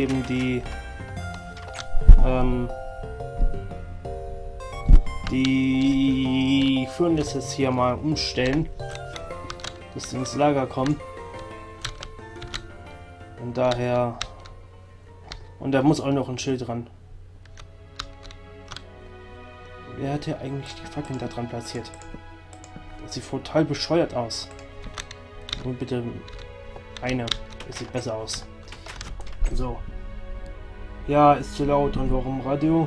eben die ähm, die Furnace jetzt hier mal umstellen, dass sie ins Lager kommen. Und daher und da muss auch noch ein Schild dran. Wer hat hier eigentlich die Fackeln da dran platziert? Das sieht total bescheuert aus. Nur bitte eine. Das sieht besser aus. So. Ja, ist zu laut. Und warum Radio?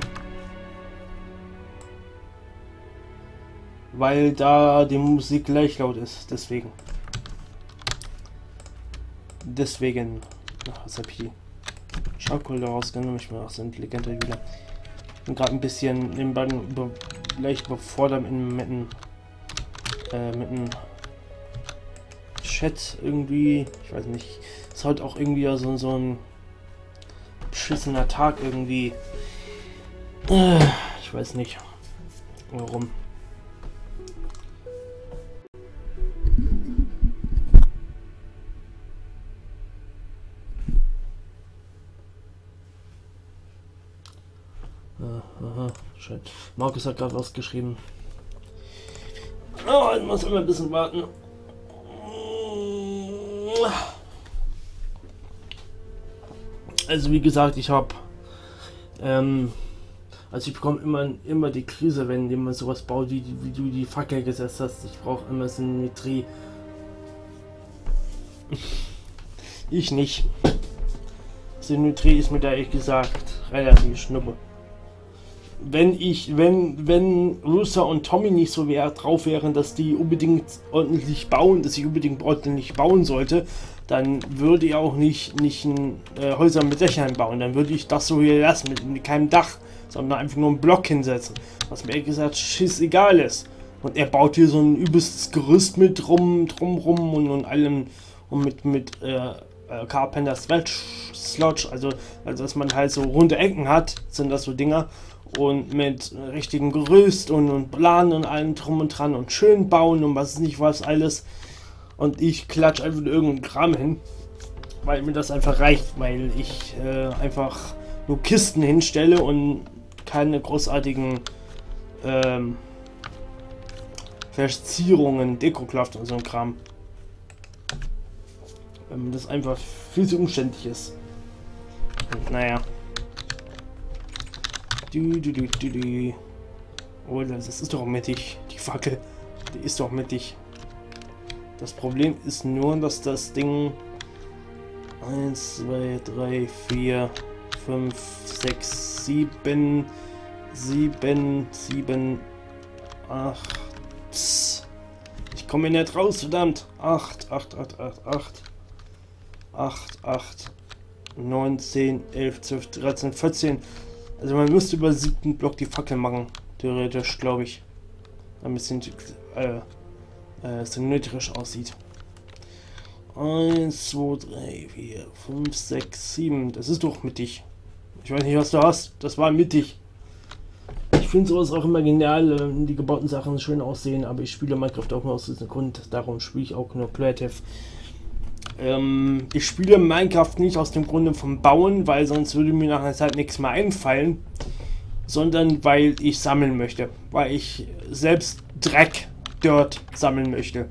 Weil da die Musik gleich laut ist. Deswegen. Deswegen. Ach, was hab ich hier? Schaukel rausgenommen. Ich bin auch so intelligenter wieder. Bin gerade ein bisschen im beiden über, leicht überfordert mit, mit, äh, mit dem Chat irgendwie. Ich weiß nicht. Ist halt auch irgendwie so, so ein beschissener Tag irgendwie. Äh, ich weiß nicht. Warum. Aha. Markus hat gerade was geschrieben. Oh, ich muss immer ein bisschen warten. Also wie gesagt, ich habe ähm, also ich bekomme immer, immer die Krise, wenn jemand sowas baut, wie, wie du die Fackel gesetzt hast. Ich brauche immer Symmetrie. ich nicht. Symmetrie ist mir da ehrlich gesagt relativ schnuppe wenn ich, wenn, wenn Russa und Tommy nicht so wär, drauf wären, dass die unbedingt ordentlich bauen, dass ich unbedingt ordentlich bauen sollte, dann würde ich auch nicht, nicht ein, äh, Häuser mit Dächern bauen. Dann würde ich das so hier lassen, mit, mit keinem Dach, sondern einfach nur einen Block hinsetzen. Was mir ehrlich gesagt schiss egal ist. Und er baut hier so ein übelstes Gerüst mit rum, drum rum und, und allem und mit, mit äh, äh Carpenter Sludge, also, also dass man halt so runde Ecken hat, sind das so Dinger und mit richtigem Gerüst und, und Plan und allem drum und dran und schön bauen und was nicht was alles. Und ich klatsche einfach irgendeinen Kram hin, weil mir das einfach reicht, weil ich äh, einfach nur Kisten hinstelle und keine großartigen ähm, Verzierungen, Dekokraft und so ein Kram. Weil das einfach viel zu umständlich ist. Und, naja. Du, du, du, du, du. Oh, das ist doch mittig. Die Fackel, die ist doch mittig. Das Problem ist nur, dass das Ding 1, 2, 3, 4, 5, 6, 7, 7, 7, 8. Ich komme nicht raus, verdammt. 8, 8, 8, 8, 8. 8, 8, 9, 10, 11, 12, 13, 14. Also man müsste über den siebten Block die Fackel machen, theoretisch, glaube ich. Damit es äh, äh, symmetrisch aussieht. 1, 2, 3, 4, 5, 6, 7. Das ist doch mittig. Ich weiß nicht, was du hast. Das war mittig. Ich finde sowas auch immer genial, wenn die gebauten Sachen schön aussehen, aber ich spiele Minecraft auch nur aus diesem Grund. Darum spiele ich auch nur Creative. Ähm, ich spiele Minecraft nicht aus dem Grunde vom Bauen, weil sonst würde mir nach einer Zeit nichts mehr einfallen, sondern weil ich sammeln möchte, weil ich selbst Dreck, Dirt sammeln möchte.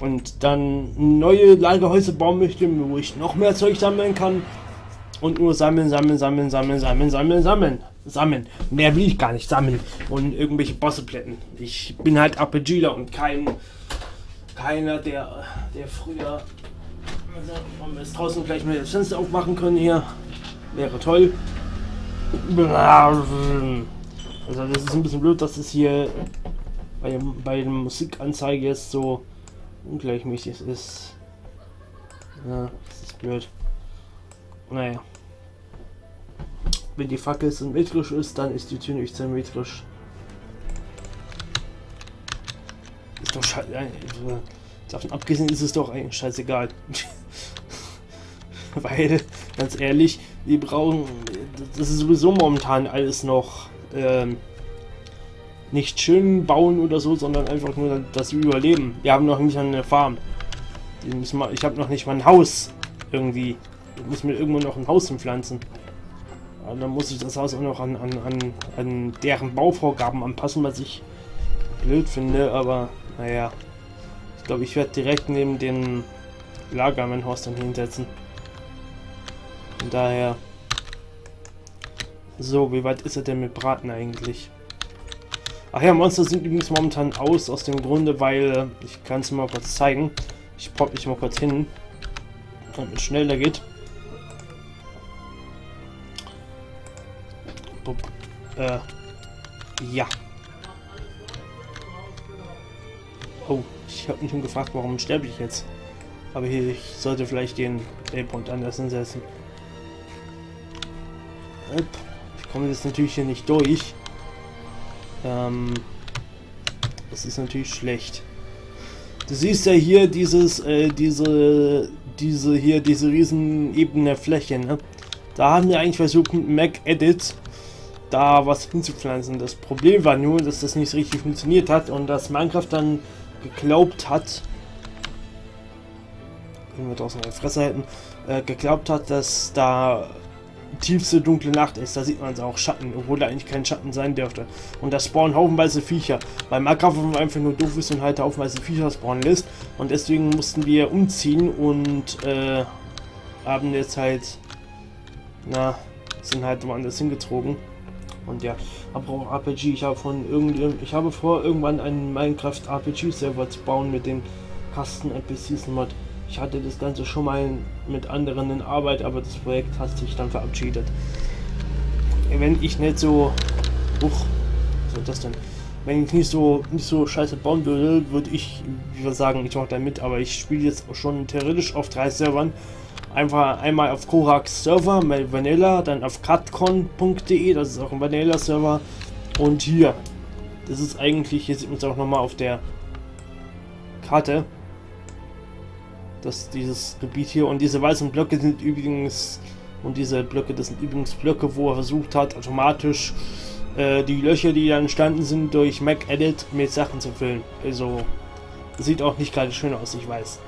Und dann neue Lagerhäuser bauen möchte, wo ich noch mehr Zeug sammeln kann. Und nur sammeln, sammeln, sammeln, sammeln, sammeln, sammeln, sammeln, sammeln. Mehr will ich gar nicht sammeln. Und irgendwelche Bosse plätten. Ich bin halt RPGler und kein keiner, der, der früher also, wenn wir jetzt draußen gleich mal das Fenster aufmachen können hier, wäre toll. Also das ist ein bisschen blöd, dass es hier bei, bei der Musikanzeige jetzt so ungleichmäßig ist. Ja, das ist blöd. Naja. Wenn die Fackel symmetrisch ist, dann ist die Tür nicht symmetrisch. Ist doch scheiße. Davon abgesehen ist es doch eigentlich scheißegal. Weil, ganz ehrlich, wir brauchen. Das ist sowieso momentan alles noch ähm, nicht schön bauen oder so, sondern einfach nur, dass wir überleben. Wir haben noch nicht eine Farm. Ich habe noch nicht mal ein Haus irgendwie Ich muss mir irgendwo noch ein Haus pflanzen. Und dann muss ich das Haus auch noch an, an, an, an deren Bauvorgaben anpassen, was ich blöd finde, aber naja. Ich glaube, ich werde direkt neben dem Lager mein dann hinsetzen. Von daher. So, wie weit ist er denn mit Braten eigentlich? Ach ja, Monster sind übrigens momentan aus, aus dem Grunde, weil, ich kann es mal kurz zeigen. Ich pop mich mal kurz hin, damit es schneller geht. Äh, ja. Oh, ich habe mich schon gefragt, warum sterbe ich jetzt. Aber hier, ich sollte vielleicht den L-Punkt anders setzen. Ich komme jetzt natürlich hier nicht durch. Ähm, das ist natürlich schlecht. Du siehst ja hier dieses, äh, diese, diese hier, diese riesen ebene Fläche, ne? Da haben wir eigentlich versucht mit Mac Edit da was hinzupflanzen. Das Problem war nur, dass das nicht richtig funktioniert hat und dass Minecraft dann geglaubt hat, wenn wir draußen eine Fresse hätten, äh, geglaubt hat, dass da tiefste dunkle Nacht ist. Da sieht man auch Schatten, obwohl da eigentlich kein Schatten sein dürfte. Und da spawnen haufenweise Viecher, weil Minecraft einfach nur doof ist und halt haufenweise Viecher spawnen lässt. Und deswegen mussten wir umziehen und äh, haben jetzt halt, na, sind halt woanders hingezogen. Und ja, aber auch RPG. Ich habe von irgend, ich habe vor, irgendwann einen Minecraft RPG Server zu bauen mit den Kasten NPCs Mod. Ich hatte das Ganze schon mal mit anderen in Arbeit, aber das Projekt hat sich dann verabschiedet. Wenn ich nicht so, uch, was soll das denn? Wenn ich nicht so nicht so scheiße bauen würde, würde ich, wie sagen, ich mache da mit, aber ich spiele jetzt schon theoretisch auf drei Servern einfach einmal auf Korax Server, mit Vanilla, dann auf catcon.de, das ist auch ein Vanilla Server. Und hier, das ist eigentlich, hier sieht man es auch nochmal auf der Karte, dass dieses Gebiet hier und diese weißen Blöcke sind übrigens, und diese Blöcke, das sind übrigens Blöcke, wo er versucht hat, automatisch äh, die Löcher, die da entstanden sind, durch Mac Edit mit Sachen zu füllen. Also, sieht auch nicht gerade schön aus, ich weiß.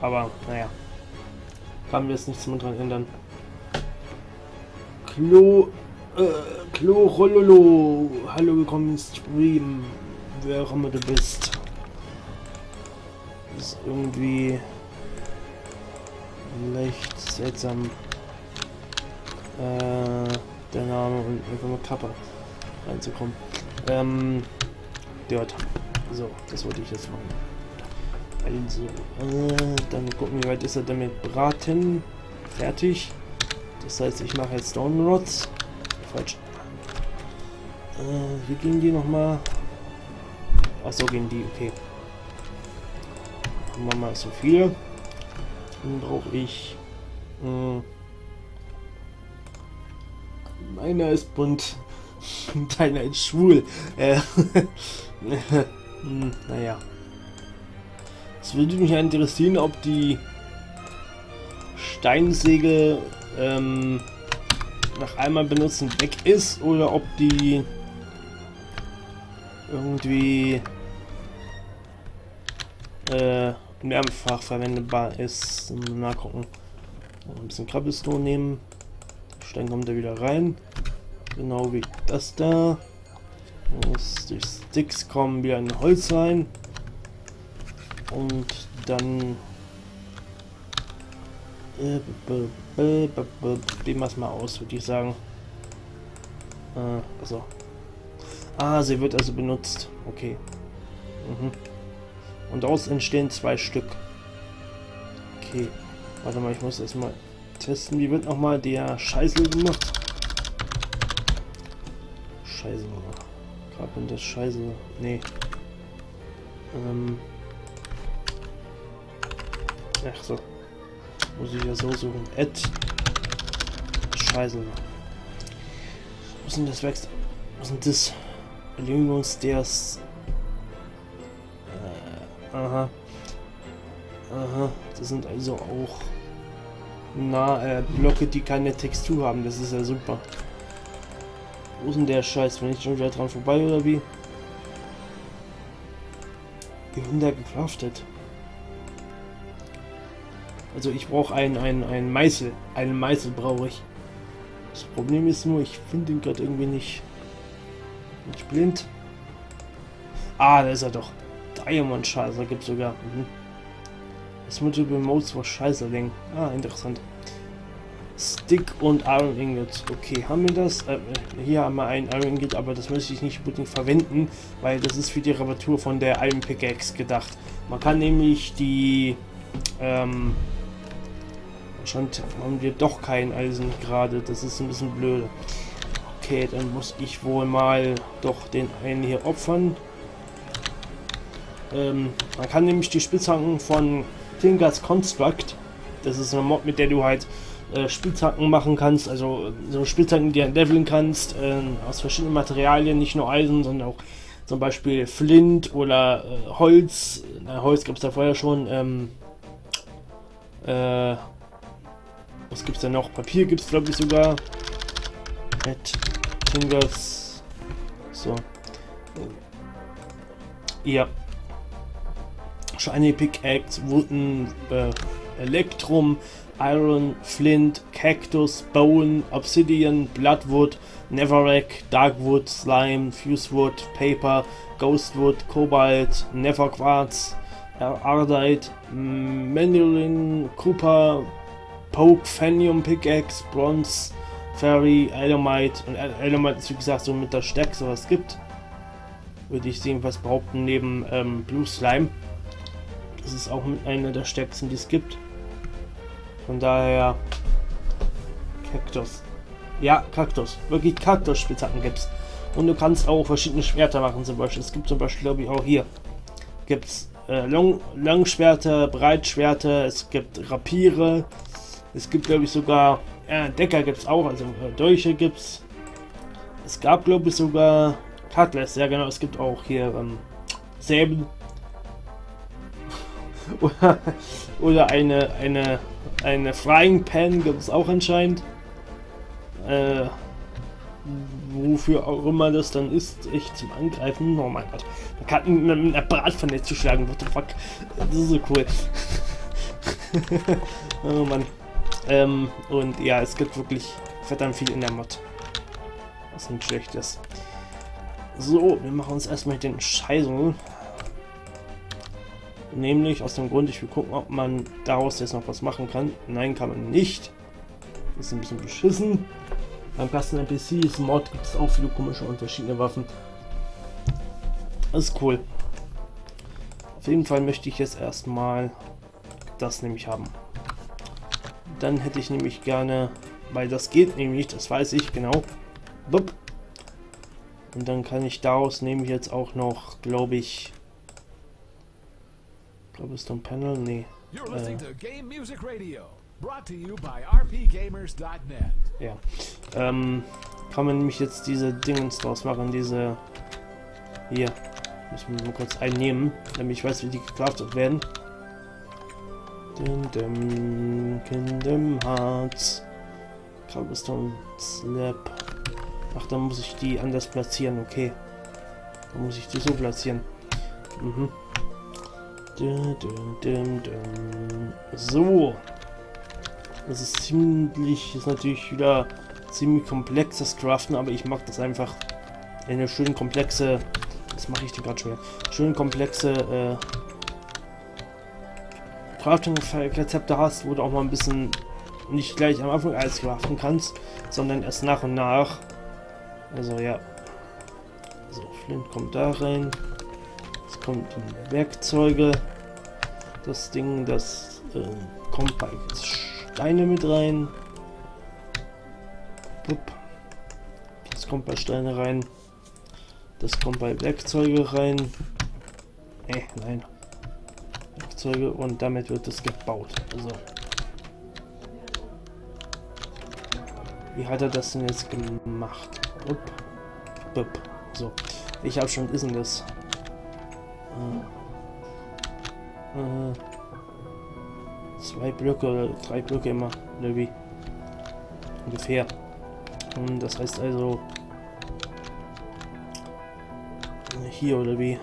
Aber, naja. Kann wir jetzt nichts mehr dran ändern. Klo, äh, Klo Rololo. Hallo, willkommen im Stream. Wer auch immer du bist. Ist irgendwie leicht seltsam. Äh, der Name und einfach mal Kappa reinzukommen. Ähm, dort. So, das wollte ich jetzt machen. Also, äh, dann gucken, wie weit ist er damit braten. Fertig. Das heißt, ich mache jetzt Stone Rods. Falsch. Äh, wie gehen die nochmal? Achso, gehen die, okay. Wir mal so viel. Dann brauche ich. Äh, meiner ist bunt. Deiner ist schwul. Äh, hm, naja. Es würde mich interessieren, ob die Steinsäge ähm, nach einmal benutzen weg ist oder ob die irgendwie äh, mehrfach verwendbar ist. Mal gucken. Ein bisschen Cobblestone nehmen. Stein kommt da wieder rein. Genau wie das da. die Sticks kommen wieder in Holz rein. Und dann äh, Leben wir es mal aus, würde ich sagen. Äh, also. Ah, sie wird also benutzt. Okay. Mhm. Und daraus entstehen zwei Stück. Okay. Warte mal, ich muss erstmal testen. Wie wird nochmal der Scheißel gemacht? Scheiße. Carpenter Scheiße. Nee. Ähm. Ach so. Muss ich ja so suchen. Ed. Scheiße. Was sind das wächst? Was sind das? Illuminus des. Aha. Aha. Das sind also auch. Na, äh, Blöcke, die keine Textur haben. Das ist ja super. Wo ist denn der Scheiß? Wenn ich schon wieder dran vorbei oder wie? Der gecraftet? Also ich brauche einen, einen, einen Meißel. Einen Meißel brauche ich. Das Problem ist nur, ich finde ihn gerade irgendwie nicht. Bin ich blind? Ah, da ist er doch. Diamond Scheiße gibt sogar. Mhm. Das Multiple Modes war scheiße Ding. Ah, interessant. Stick und Iron Ingot. Okay, haben wir das? Äh, hier haben wir ein Iron Ingot, aber das möchte ich nicht unbedingt verwenden, weil das ist für die Reparatur von der Iron Pickaxe gedacht. Man kann nämlich die... Ähm, schon haben wir doch kein Eisen gerade. Das ist ein bisschen blöd. Okay, dann muss ich wohl mal doch den einen hier opfern. Ähm, man kann nämlich die Spitzhacken von Tinkers Construct, das ist eine Mod, mit der du halt äh, Spitzhacken machen kannst, also so Spitzhacken, die du leveln kannst, äh, aus verschiedenen Materialien, nicht nur Eisen, sondern auch zum Beispiel Flint oder äh, Holz. Na, Holz gab es da vorher schon. Ähm, äh, was gibt es da noch? Papier gibt es, glaube ich, sogar. At Fingers. So. Ja. Shiny Pickaxe, Wooden, äh, Elektrum, Iron, Flint, Cactus, Bone, Obsidian, Bloodwood, Netherrack, Darkwood, Slime, Fusewood, Paper, Ghostwood, Cobalt, Neverquartz, Ardite, Manulin, Cooper, Poke, Phanium Pickaxe, Bronze, Fairy, Elamite und Elamite ist wie gesagt so mit der stärkste was es gibt. Würde ich jedenfalls behaupten, neben ähm, Blue Slime. Ist auch mit einer der stärksten, die es gibt. Von daher Kaktus. Ja, Kaktus. Wirklich Kaktus-Spitzhacken gibt's. Und du kannst auch verschiedene Schwerter machen zum Beispiel. Es gibt zum Beispiel, glaube ich, auch hier. Gibt es äh, Long Langschwerter, Breitschwerter, es gibt Rapiere. Es gibt, glaube ich, sogar äh, Decker gibt es auch, also äh, Dolche gibt es. Es gab, glaube ich, sogar Cutlass, ja genau, es gibt auch hier ähm, Säbel. Oder, oder eine, eine eine Frying Pan gibt es auch anscheinend. Äh, wofür auch immer das dann ist, echt zum Angreifen. Oh mein Gott. Man kann mit einer Bratpfanne zuschlagen. What the fuck? Das ist so cool. oh Mann. Ähm, und ja, es gibt wirklich verdammt viel in der Mod. Was nicht schlecht ist. So, wir machen uns erstmal den Scheißel. Nämlich aus dem Grund, ich will gucken, ob man daraus jetzt noch was machen kann. Nein, kann man nicht. Ist ein bisschen beschissen. Beim Custom NPCs Mod gibt es auch viele komische und verschiedene Waffen. Das ist cool. Auf jeden Fall möchte ich jetzt erstmal das nämlich haben. Dann hätte ich nämlich gerne, weil das geht nämlich, das weiß ich genau. Und dann kann ich daraus nämlich jetzt auch noch, glaube ich, Cobblestone Panel? Nee. You're listening äh, to Game Music Radio. Brought to you by rpgamers.net. Ja. Ähm, kann man nämlich jetzt diese Dingens draus machen, diese... Hier. Müssen wir mal kurz einnehmen, damit ich weiß, wie die gecraftet werden. Dim, Kingdom Hearts. Cobblestone Slab. Ach, dann muss ich die anders platzieren, okay. Dann muss ich die so platzieren. Mhm. So. Das ist ziemlich, ist natürlich wieder ziemlich komplexes Craften, aber ich mag das einfach eine schön komplexe, das mache ich dir gerade schwer, schön komplexe äh, Crafting-Rezepte hast, wo du auch mal ein bisschen nicht gleich am Anfang alles craften kannst, sondern erst nach und nach. Also ja. So, Flint kommt da rein kommt Werkzeuge. Das Ding, das äh, kommt bei Steine mit rein. Das kommt bei Steine rein. Das kommt bei Werkzeuge rein. Äh, nein. Werkzeuge und damit wird es gebaut. Also. Wie hat er das denn jetzt gemacht? Upp. Upp. So. Ich habe schon wissen das. Äh, zwei Blöcke oder drei Blöcke immer, wie? Ungefähr. Und das heißt also hier oder wie?